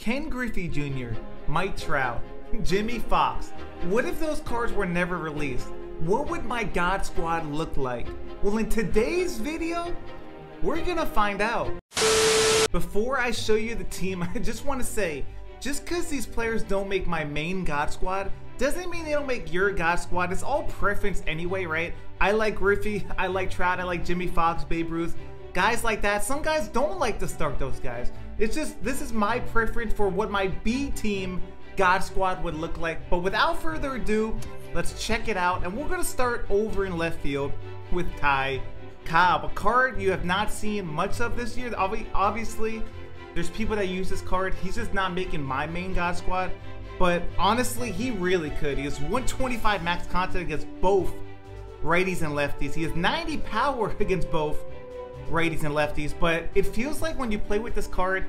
Ken Griffey Jr., Mike Trout, Jimmie Foxx. What if those cards were never released? What would my God Squad look like? Well, in today's video, we're gonna find out. Before I show you the team, I just want to say, just because these players don't make my main God Squad, doesn't mean they don't make your God Squad. It's all preference anyway, right? I like Griffey, I like Trout, I like Jimmie Foxx, Babe Ruth, guys like that. Some guys don't like to start those guys. It's just, this is my preference for what my B team God Squad would look like. But without further ado, let's check it out. And we're going to start over in left field with Ty Cobb, a card you have not seen much of this year. Obviously, there's people that use this card. He's just not making my main God Squad. But honestly, he really could. He has 125 max contact against both righties and lefties. He has 90 power against both righties and lefties. But it feels like when you play with this card,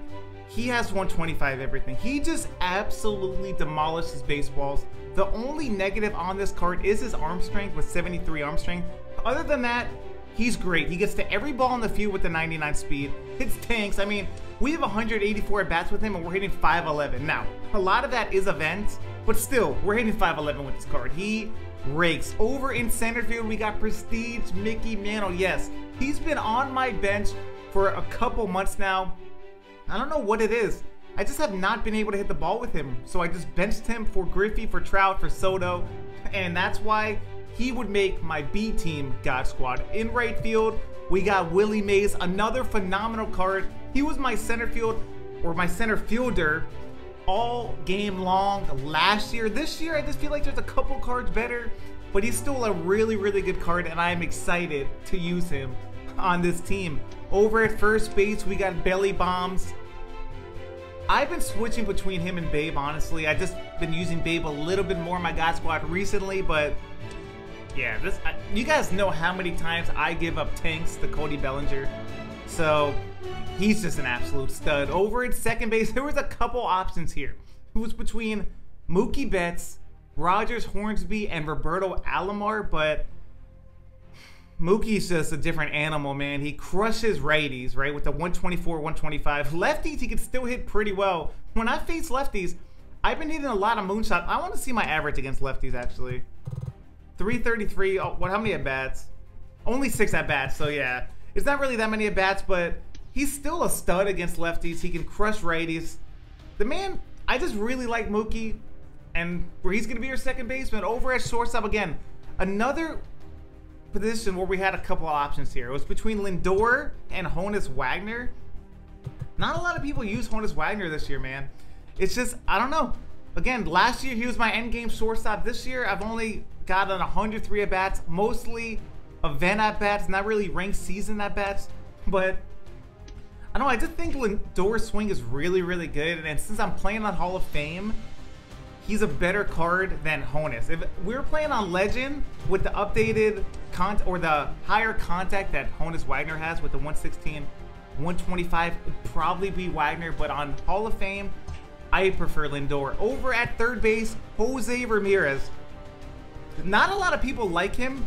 he has 125 everything. He just absolutely demolishes baseballs. The only negative on this card is his arm strength with 73 arm strength. Other than that, he's great. He gets to every ball in the field with the 99 speed. Hits tanks. I mean, we have 184 at bats with him and we're hitting 511. Now, a lot of that is events, but still, we're hitting 511 with this card. He rakes. Over in center field, we got Prestige Mickey Mantle. Yes, he's been on my bench for a couple months now. I don't know what it is. I just have not been able to hit the ball with him. So I just benched him for Griffey, for Trout, for Soto. And that's why he would make my B team God Squad. In right field, we got Willie Mays, another phenomenal card. He was my center field or my center fielder all game long last year. This year, I just feel like there's a couple cards better, but he's still a really, really good card, and I am excited to use him on this team. Over at first base, we got Belly Bombs. I've been switching between him and Babe, honestly. I've just been using Babe a little bit more in my God Squad recently, but yeah, this I, you guys know how many times I give up tanks to Cody Bellinger. So he's just an absolute stud. Over at second base, there was a couple options here. It was between Mookie Betts, Rogers Hornsby, and Roberto Alomar, but Mookie's just a different animal, man. He crushes righties, right, with the 124, 125. Lefties, he can still hit pretty well. When I face lefties, I've been hitting a lot of moonshot. I want to see my average against lefties, actually. 333. Oh, what? How many at bats? Only six at bats. So yeah, it's not really that many at bats, but he's still a stud against lefties. He can crush righties. The man, I just really like Mookie, and where he's gonna be your second baseman over at shortstop again. Another position where we had a couple of options here. It was between Lindor and Honus Wagner. Not a lot of people use Honus Wagner this year, man. It's just I don't know. Again, last year he was my end game shortstop. This year I've only gotten 103 at bats, mostly event at bats, not really ranked season at bats. But I don't know, I just think Lindor's swing is really, really good. And since I'm playing on Hall of Fame, he's a better card than Honus. If we are playing on Legend with the updated con or the higher contact that Honus Wagner has with the 116, 125, it'd probably be Wagner. But on Hall of Fame, I prefer Lindor. Over at third base, Jose Ramirez. Not a lot of people like him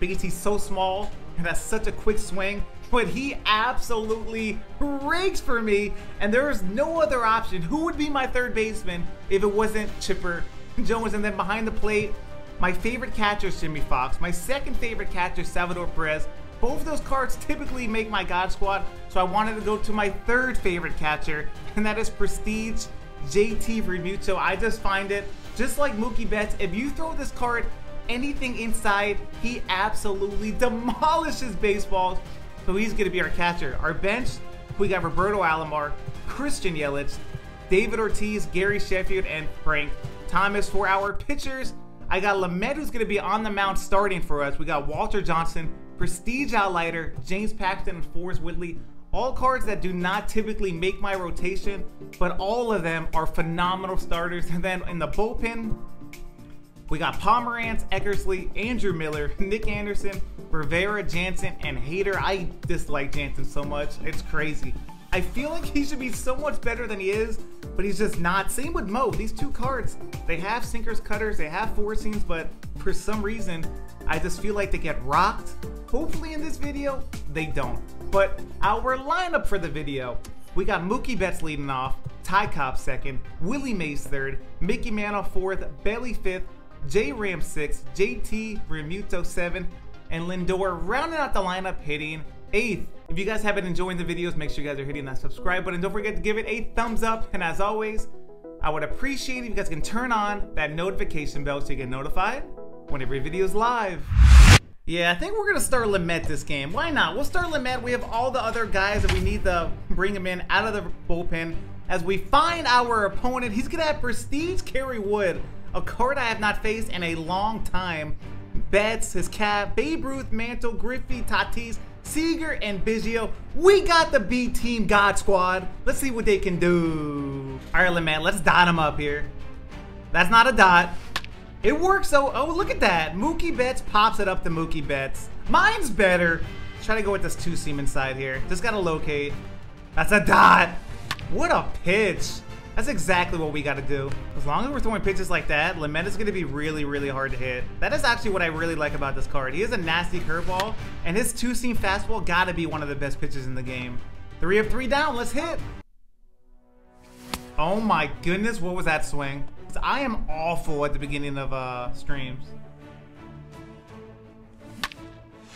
because he's so small and has such a quick swing, but he absolutely rigs for me, and there is no other option. Who would be my third baseman if it wasn't Chipper Jones? And then behind the plate, my favorite catcher is Jimmie Foxx. My second favorite catcher Salvador Perez. Both of those cards typically make my God Squad, so I wanted to go to my third favorite catcher, and that is Prestige JT Realmuto. I just find it, just like Mookie Betts, if you throw this card anything inside, he absolutely demolishes baseballs. So he's going to be our catcher. Our bench, we got Roberto Alomar, Christian Yelich, David Ortiz, Gary Sheffield, and Frank Thomas. For our pitchers, I got Lamet, who's going to be on the mound starting for us. We got Walter Johnson, Prestige Outlighter, James Paxton, and Forrest Whitley. All cards that do not typically make my rotation, but all of them are phenomenal starters. And then in the bullpen, we got Pomeranz, Eckersley, Andrew Miller, Nick Anderson, Rivera, Jansen, and Hader. I dislike Jansen so much. It's crazy. I feel like he should be so much better than he is, but he's just not. Same with Mo. These two cards, they have sinkers, cutters, they have four seams, but for some reason, I just feel like they get rocked. Hopefully in this video, they don't. But our lineup for the video, we got Mookie Betts leading off, Ty Cobb second, Willie Mays third, Mickey Mantle fourth, Belly fifth, J Ram sixth, JT Realmuto seventh, and Lindor rounding out the lineup hitting eighth. If you guys have been enjoying the videos, make sure you guys are hitting that subscribe button. Don't forget to give it a thumbs up. And as always, I would appreciate if you guys can turn on that notification bell so you get notified whenever your video is live. Yeah, I think we're gonna start Lamet this game. Why not? We'll start Lamet. We have all the other guys that we need to bring him in out of the bullpen. As we find our opponent, he's gonna have Prestige Kerry Wood, a card I have not faced in a long time. Betts, his cap, Babe Ruth, Mantle, Griffey, Tatis, Seager, and Biggio. We got the B Team God Squad. Let's see what they can do. All right, man, let's dot him up here. That's not a dot. It works though. Oh, look at that. Mookie Betts pops it up to Mookie Betts. Mine's better. Let's try to go with this two seam inside here. Just gotta locate. That's a dot. What a pitch. That's exactly what we gotta do. As long as we're throwing pitches like that, Lamet is gonna be really, really hard to hit. That is actually what I really like about this card. He has a nasty curveball, and his two-seam fastball gotta be one of the best pitches in the game. Three of three down, let's hit. Oh my goodness, what was that swing? I am awful at the beginning of uh, streams.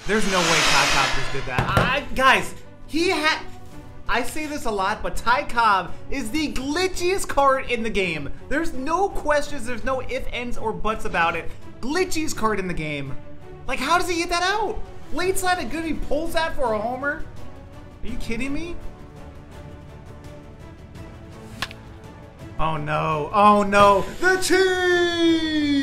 There's no way Cobb just did that. I, guys, he had... I say this a lot, but Ty Cobb is the glitchiest card in the game. There's no questions, there's no if, ends, or buts about it. Glitchiest card in the game. Like, how does he get that out? Late side of good, he pulls that for a homer? Are you kidding me? Oh no, oh no, the cheese!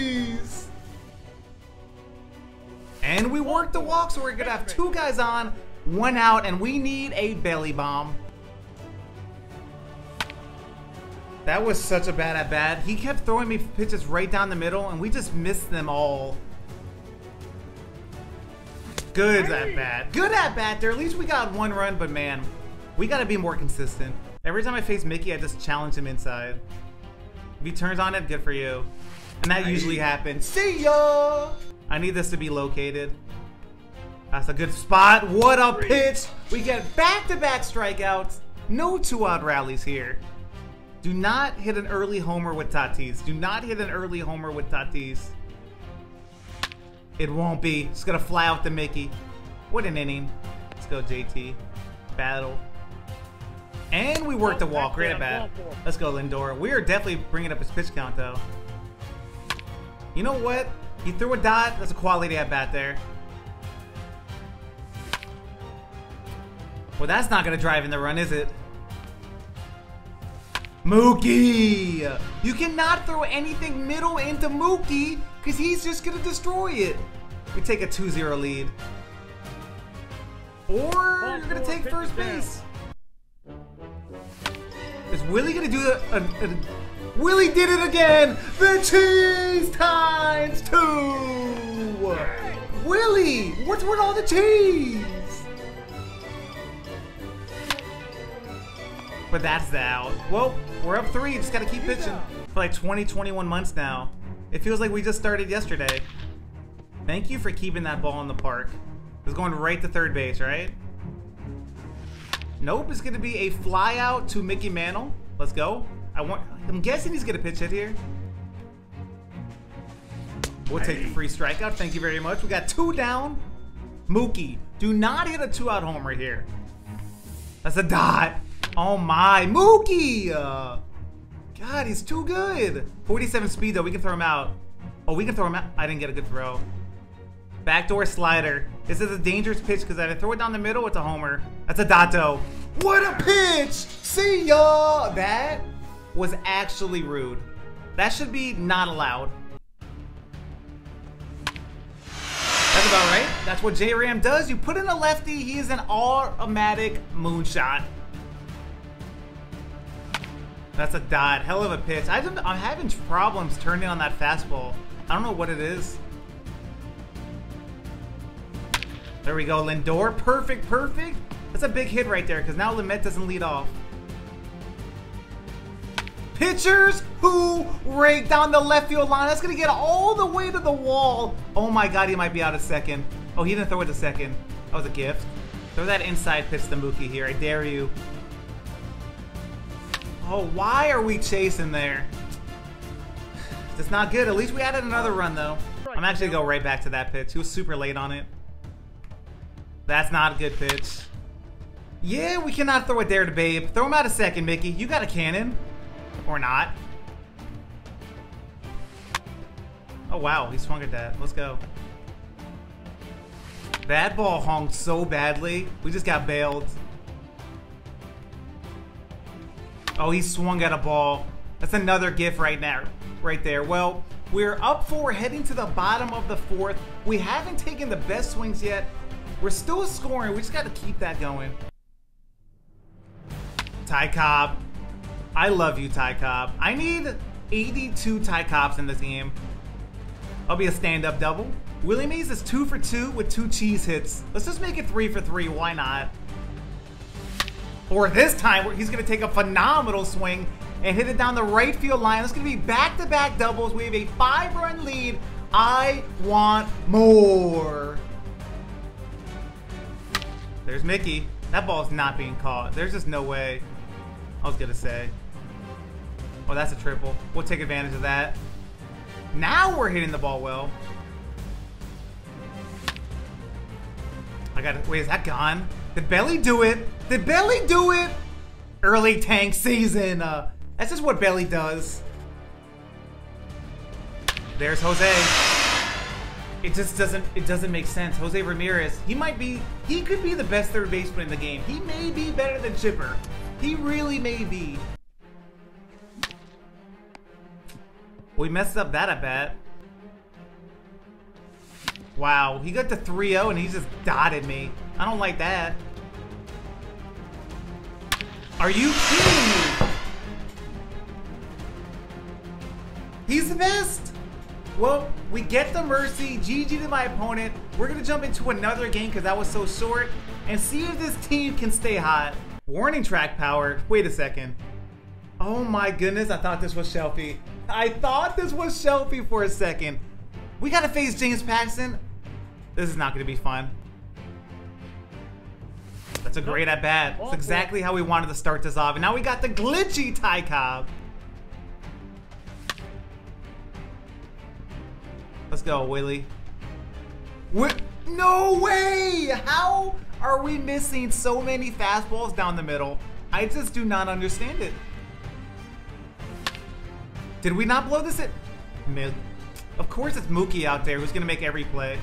And we work the walk, so we're gonna have two guys on, one out, and we need a belly bomb. That was such a bad at bat. He kept throwing me pitches right down the middle, and we just missed them all. Good at bat. Good at bat there. At least we got one run, but man, we gotta be more consistent. Every time I face Mickey, I just challenge him inside. If he turns on it, good for you. And that usually happens. See ya! I need this to be located. That's a good spot. What a pitch! We get back-to-back -back strikeouts. No two-out rallies here. Do not hit an early homer with Tatis. Do not hit an early homer with Tatis. It won't be. It's gonna fly out to Mickey. What an inning. Let's go, JT. Battle. And we worked the walk. Great at bat. Let's go, Lindor. We are definitely bringing up his pitch count, though. You know what? He threw a dot. That's a quality at bat there. Well, that's not going to drive in the run, is it? Mookie! You cannot throw anything middle into Mookie because he's just going to destroy it. We take a 2-0 lead. Or you're going to take first base. Is Willie gonna do a, a, a Willie did it again! The cheese times two! Willie! What's with all the cheese? But that's the out. Well, we're up three, just gotta keep pitching. For like 20, 21 months now. It feels like we just started yesterday. Thank you for keeping that ball in the park. It's going right to third base, right? Nope, it's going to be a fly out to Mickey Mantle. Let's go. I want. I'm guessing he's going to pitch it here. We'll take the free strikeout. Thank you very much. We got two down. Mookie, do not hit a two-out homer here. That's a dot. Oh my, Mookie! Uh, God, he's too good. 47 speed though. We can throw him out. Oh, we can throw him out. I didn't get a good throw. Backdoor slider. This is a dangerous pitch because I throw it down the middle, it's a homer. That's a Dato. What a pitch! See ya! That was actually rude. That should be not allowed. That's about right. That's what J-Ram does. You put in a lefty, he is an automatic moonshot. That's a dot. Hell of a pitch. I am having problems turning on that fastball. I don't know what it is. There we go, Lindor. Perfect, perfect. That's a big hit right there, because now Lamet doesn't lead off. Pitchers who rake down the left field line. That's going to get all the way to the wall. Oh my god, he might be out of second. Oh, he didn't throw it to second. That was a gift. Throw that inside pitch to Mookie here. I dare you. Oh, why are we chasing there? That's not good. At least we added another run, though. I'm actually going to go right back to that pitch. He was super late on it. That's not a good pitch. Yeah, we cannot throw it there to Babe. Throw him out a second, Mickey. You got a cannon. Or not. Oh, wow. He swung at that. Let's go. That ball honked so badly. We just got bailed. Oh, he swung at a ball. That's another gif right now, right there. Well, we're up four, heading to the bottom of the fourth. We haven't taken the best swings yet. We're still scoring. We just got to keep that going. Ty Cobb. I love you, Ty Cobb. I need 82 Ty Cobbs in this game. I'll be a stand-up double. Willie Mays is two for two with two cheese hits. Let's just make it three for three. Why not? Or this time, he's going to take a phenomenal swing and hit it down the right field line. It's going to be back-to-back -back doubles. We have a five-run lead. I want more. There's Mickey. That ball is not being caught. There's just no way. I was going to say. Oh, that's a triple. We'll take advantage of that. Now we're hitting the ball well. I got it. Wait, is that gone? Did Belly do it? Did Belly do it? Early tank season. Uh, that's just what Belly does. There's Jose. It just doesn't it doesn't make sense. Jose Ramirez, he might be he could be the best third baseman in the game. He may be better than Chipper. He really may be. We messed up that at bat. Wow, he got to 3-0 and he just dotted me. I don't like that. Are you kidding me? He's the best! Well, we get the mercy. GG to my opponent. We're to jump into another game because that was so short and see if this team can stay hot. Warning track power. Wait a second. Oh my goodness, I thought this was Shelfie. I thought this was Shelfie for a second. We got to face James Paxton. This is not to be fun. That's a great at bat. That's exactly how we wanted to start this off. And now we got the glitchy Ty Cobb. Let's go, Willie. What? No way! How are we missing so many fastballs down the middle? I just do not understand it. Did we not blow this at mid? Of course it's Mookie out there who's gonna make every play.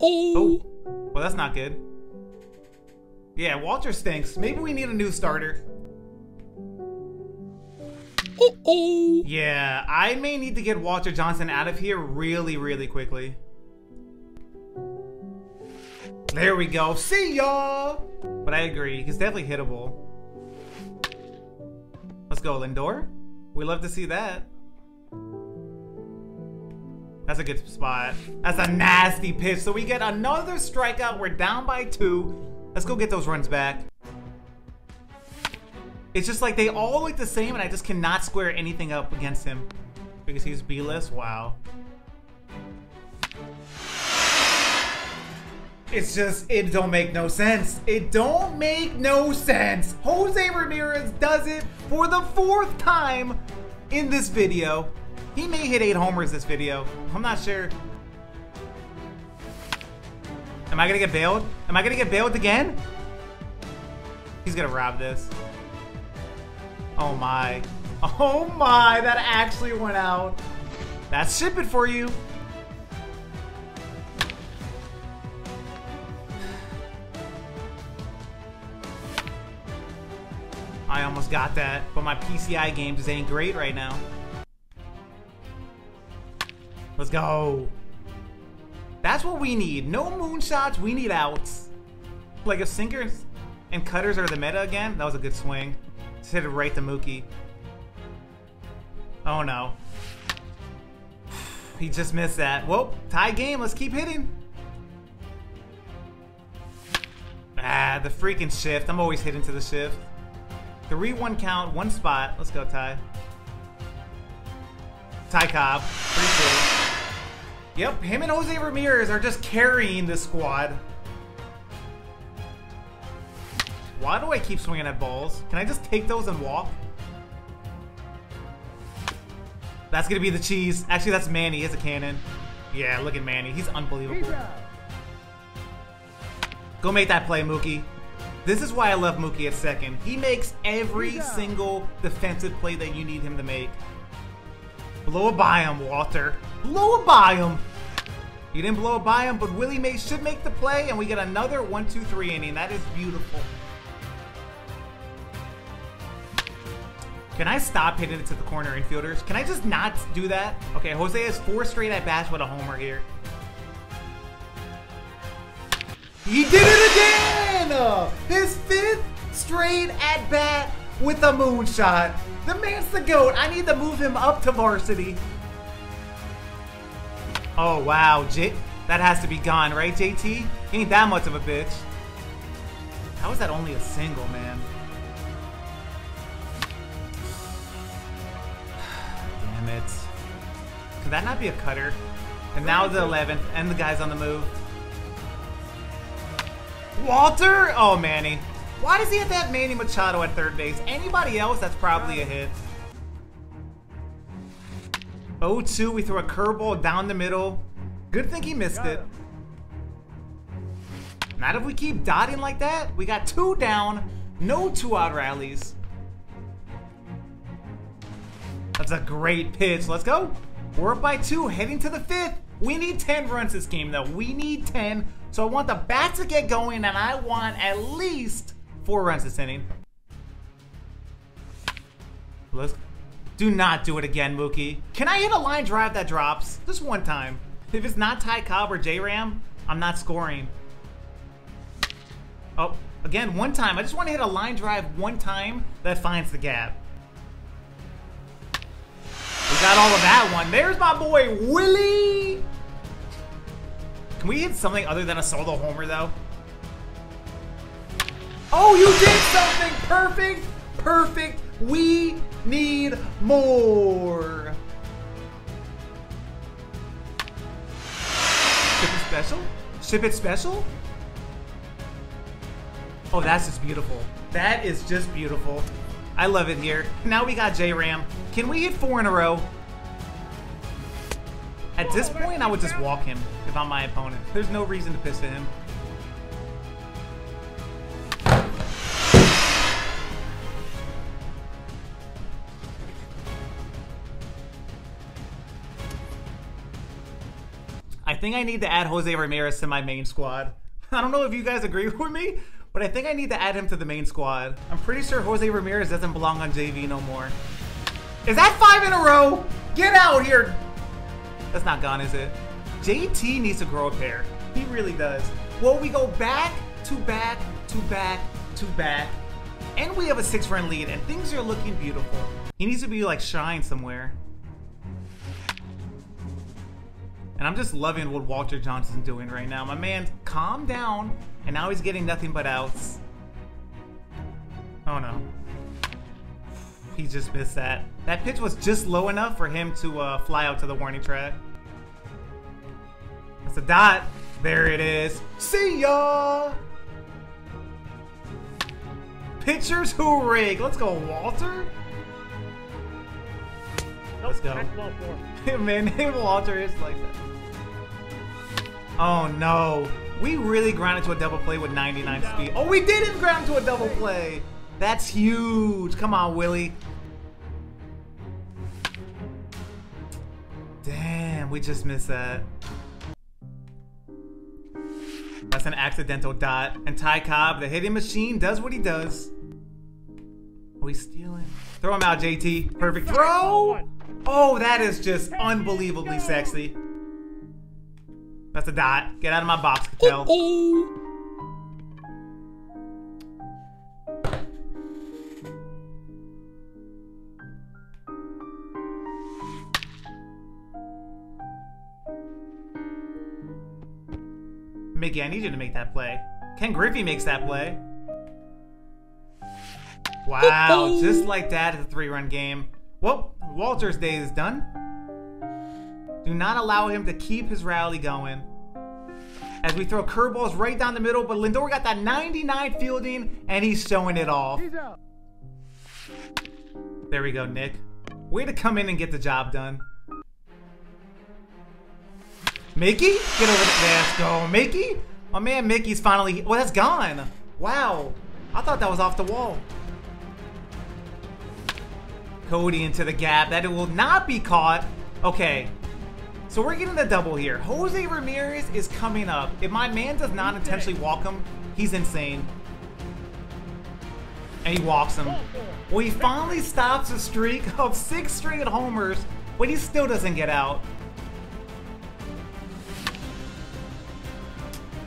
Oh, well that's not good. Yeah, Walter stinks. Maybe we need a new starter. Oh. Yeah, I may need to get Walter Johnson out of here really, really quickly. There we go. See ya! But I agree. He's definitely hittable. Let's go, Lindor. We love to see that. That's a good spot. That's a nasty pitch. So we get another strikeout. We're down by two. Let's go get those runs back. It's just like they all look the same and I just cannot square anything up against him. Because he's B-list? Wow. It's just, it don't make no sense. It don't make no sense. Jose Ramirez does it for the fourth time in this video. He may hit eight homers this video. I'm not sure. Am I gonna get bailed? Am I gonna get bailed again? He's gonna rob this. Oh my. Oh my, that actually went out. That's ship it for you. I almost got that, but my PCI game just ain't great right now. Let's go. That's what we need. No moonshots, we need outs. Like if sinkers and cutters are the meta again, that was a good swing. Just hit it right to Mookie. Oh no. He just missed that. Whoa, tie game, let's keep hitting. Ah, the freaking shift. I'm always hitting to the shift. 3-1 count, one spot. Let's go, Ty. Ty Cobb. 3 Yep, him and Jose Ramirez are just carrying the squad. Why do I keep swinging at balls? Can I just take those and walk? That's gonna be the cheese. Actually, that's Manny. He has a cannon. Yeah, look at Manny. He's unbelievable. Go make that play, Mookie. This is why I love Mookie at second. He makes every single defensive play that you need him to make. Blow a by him, Walter. Blow a by him. You didn't blow it by him, but Willie Mays should make the play, and we get another 1-2-3 inning. That is beautiful. Can I stop hitting it to the corner infielders? Can I just not do that? Okay, Jose has four straight at bats with a homer here. He did it again! His fifth straight at bat with a moonshot. The man's the GOAT. I need to move him up to varsity. Oh, wow. J that has to be gone, right, JT? He ain't that much of a bitch. How is that only a single, man? Damn it. Could that not be a cutter? And now the 11th, and the guy's on the move. Walter? Oh, Manny. Why does he have that Manny Machado at third base? Anybody else, that's probably a hit. 0-2, we throw a curveball down the middle. Good thing he missed it. Not if we keep dotting like that. We got two down, no two-out rallies. That's a great pitch. Let's go. We're up by two, heading to the fifth. We need 10 runs this game, though. We need 10. So I want the bat to get going, and I want at least four runs this inning. Let's do not do it again, Mookie. Can I hit a line drive that drops? Just one time. If it's not Ty Cobb or J-Ram, I'm not scoring. Oh, again, one time. I just want to hit a line drive one time that finds the gap. We got all of that one. There's my boy, Willie. Can we hit something other than a solo homer, though? Oh, you did something perfect. Perfect. We need more. Ship it special? Ship it special? Oh, that's just beautiful. That is just beautiful. I love it here. Now we got J-Ram. Can we hit four in a row? At this point, I would just walk him if I'm my opponent. There's no reason to piss at him. I think I need to add Jose Ramirez to my main squad. I don't know if you guys agree with me, but I think I need to add him to the main squad. I'm pretty sure Jose Ramirez doesn't belong on JV no more. Is that five in a row? Get out here! That's not gone, is it? JT needs to grow a pair. He really does. Well, we go back to back to back to back, and we have a six-run lead, and things are looking beautiful. He needs to be like shine somewhere. And I'm just loving what Walter Johnson's doing right now. My man calmed down, and now he's getting nothing but outs. Oh no. He just missed that. That pitch was just low enough for him to uh, fly out to the warning track. That's a dot. There it is. See ya! Pitchers who rig. Let's go, Walter. Let's go. Man, Walter is like that. Oh no. We really grounded to a double play with 99 speed. Oh, we didn't ground to a double play. That's huge. Come on, Willie. Damn, we just missed that. That's an accidental dot. And Ty Cobb, the hitting machine, does what he does. Oh, he's stealing. Throw him out, JT. Perfect throw. Oh, that is just unbelievably sexy. That's a dot. Get out of my box, Cattell. Mickey, I need you to make that play. Ken Griffey makes that play. Wow, just like that, it's a three-run game. Well, Walter's day is done. Do not allow him to keep his rally going. as we throw curveballs right down the middle. But Lindor got that 99 fielding, and he's showing it off. There we go, Nick. Way to come in and get the job done. Mickey? Get over there. Let's go. Mickey? My man Mickey's finally... Well, that's gone. Wow. I thought that was off the wall. Cody into the gap. That it will not be caught. Okay. So we're getting the double here. Jose Ramirez is coming up. If my man does not intentionally walk him, he's insane. And he walks him. Well, he finally stops a streak of six straight homers, but he still doesn't get out.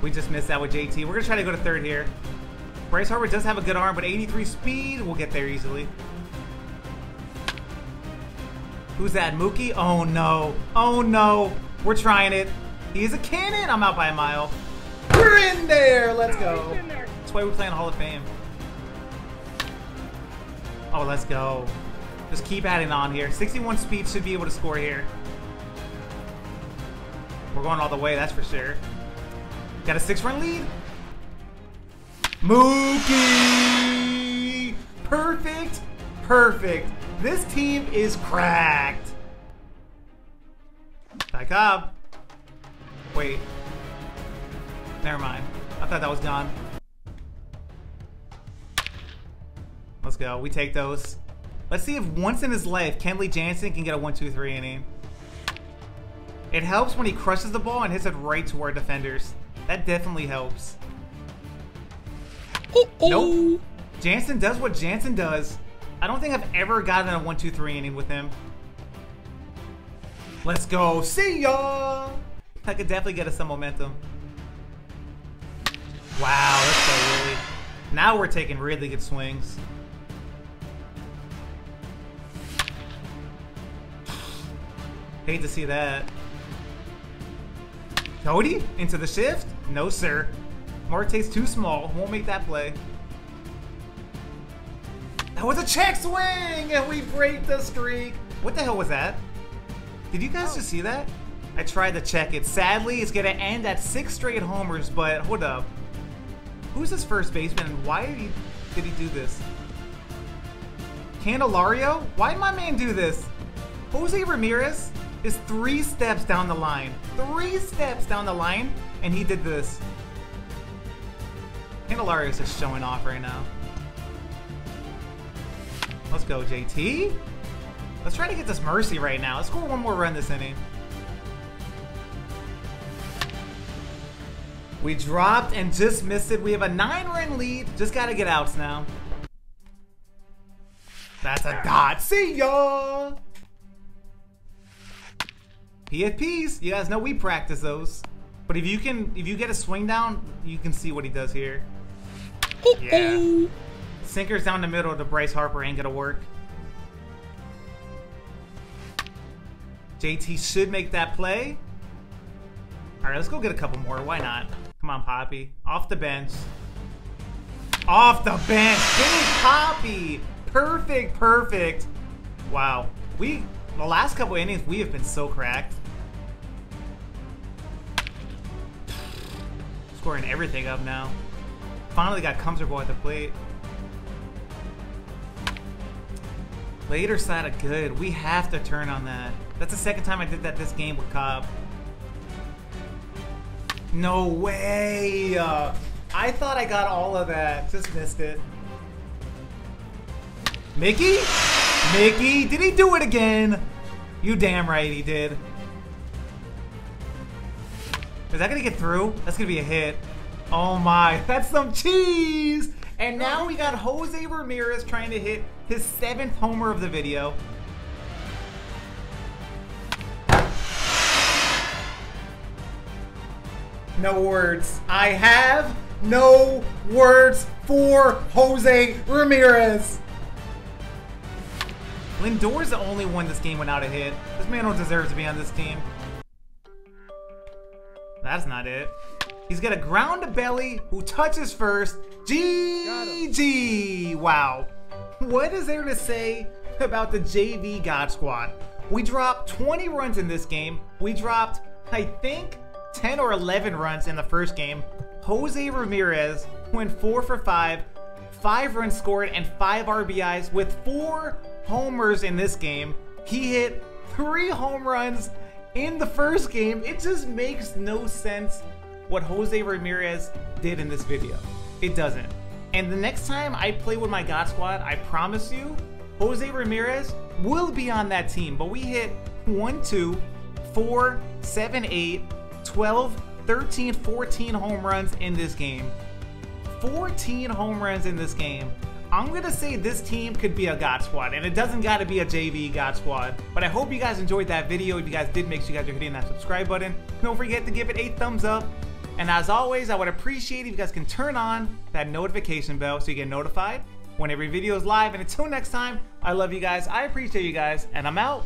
We just missed that with JT. We're going to try to go to third here. Bryce Harper does have a good arm, but 83 speed, we'll get there easily. Who's that? Mookie? Oh no. Oh no. We're trying it. He's a cannon. I'm out by a mile. We're in there. Let's go. That's why we play in Hall of Fame. Oh, let's go. Just keep adding on here. 61 speed should be able to score here. We're going all the way, that's for sure. Got a six-run lead. Mookie! Perfect. Perfect. This team is cracked. Back up. Wait. Never mind. I thought that was gone. Let's go. We take those. Let's see if once in his life Kenley Jansen can get a 1-2-3 inning. It helps when he crushes the ball and hits it right to our defenders. That definitely helps. Nope. Jansen does what Jansen does. I don't think I've ever gotten a 1-2-3 inning with him. Let's go. See ya! I could definitely get us some momentum. Wow, let's go. Now we're taking really good swings. Hate to see that. Cody? Into the shift? No, sir. Marte's too small. Won't make that play. That was a check swing! And we break the streak. What the hell was that? Did you guys oh. just see that? I tried to check it. Sadly, it's going to end at six straight homers, but hold up. Who's this first baseman and why did he, did he do this? Candelario? Why did my man do this? Jose Ramirez is three steps down the line. Three steps down the line, and he did this. Candelario is just showing off right now. Let's go, JT. Let's try to get this Mercy right now. Let's score one more run this inning. We dropped and just missed it. We have a nine-run lead. Just gotta get outs now. That's a dot. See ya! PFPs. You guys know we practice those. But if you can, if you get a swing down, you can see what he does here. Yeah. Sinkers down the middle to Bryce Harper ain't gonna work. JT should make that play. All right, let's go get a couple more. Why not? Come on, Poppy. Off the bench. Off the bench. Big Poppy. Perfect, perfect. Wow. We, the last couple innings, we have been so cracked. Scoring everything up now. Finally got comfortable at the plate. Later side of good. We have to turn on that. That's the second time I did that this game with Cobb. No way! Uh, I thought I got all of that. Just missed it. Mickey? Mickey? Did he do it again? You damn right he did. Is that gonna get through? That's gonna be a hit. Oh my, that's some cheese! Now we got Jose Ramirez trying to hit his seventh homer of the video. No words. I have no words for Jose Ramirez. Lindor's the only one this game went out a hit. This man don't deserve to be on this team. That's not it. He's got a ground to belly who touches first. GG! Wow. What is there to say about the JV God Squad? We dropped 20 runs in this game. We dropped, I think, 10 or 11 runs in the first game. Jose Ramirez went 4 for 5, 5 runs scored, and 5 RBIs with 4 homers in this game. He hit 3 home runs in the first game. It just makes no sense what Jose Ramirez did in this video. It doesn't. And the next time I play with my God Squad, I promise you, Jose Ramirez will be on that team. But we hit 1, 2, 4, 7, 8, 12, 13, 14 home runs in this game. 14 home runs in this game. I'm gonna say this team could be a God Squad, and it doesn't gotta be a JV God Squad. But I hope you guys enjoyed that video. If you guys did, make sure you guys are hitting that subscribe button. Don't forget to give it a thumbs up. And as always, I would appreciate if you guys can turn on that notification bell so you get notified when every video is live. And until next time, I love you guys. I appreciate you guys, and I'm out.